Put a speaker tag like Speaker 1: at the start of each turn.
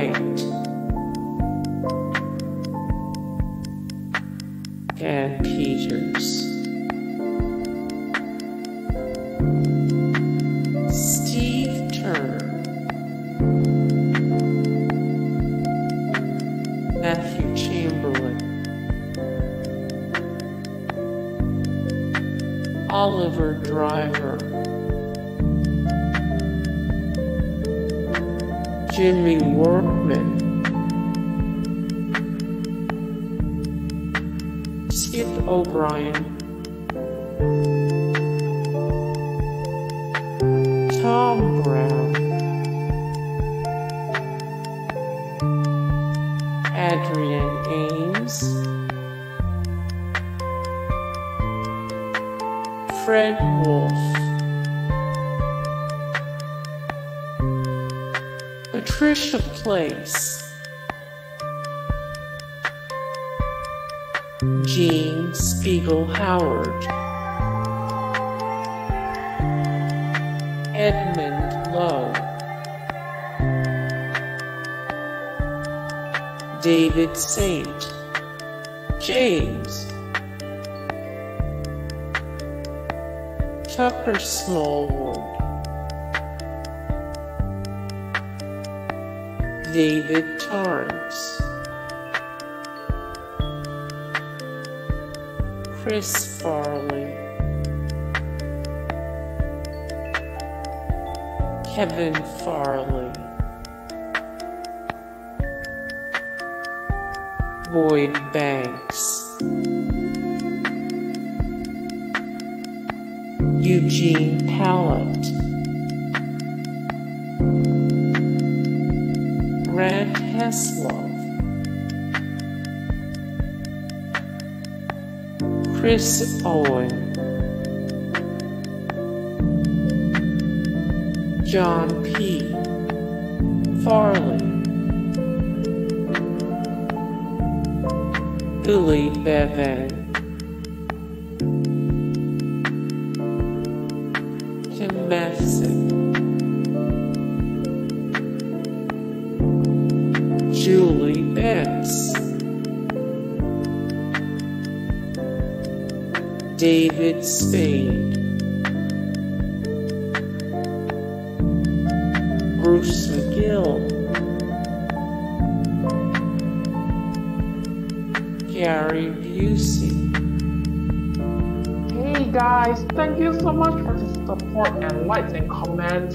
Speaker 1: Wright. Dan Peters. Steve Turner. Matthew Chamberlain. Oliver Driver. Jimmy Workman, Skip O'Brien, Tom Brown, Adrienne Ames, Fred Wolf, Patricia Place, Jean Speegle Howard, Edmund Lowe, David Saint, James, Tucker Smallwood, David Torrence, Chris Farley, Kevin Farley, Boyd Banks, Eugene Pallette, Grant Heslov, Chris Owen, John P. Farley, Billy Bevan, Tim Messick, David Spade, Bruce McGill, Gary Busey.
Speaker 2: Hey guys, thank you so much for the support and likes and comments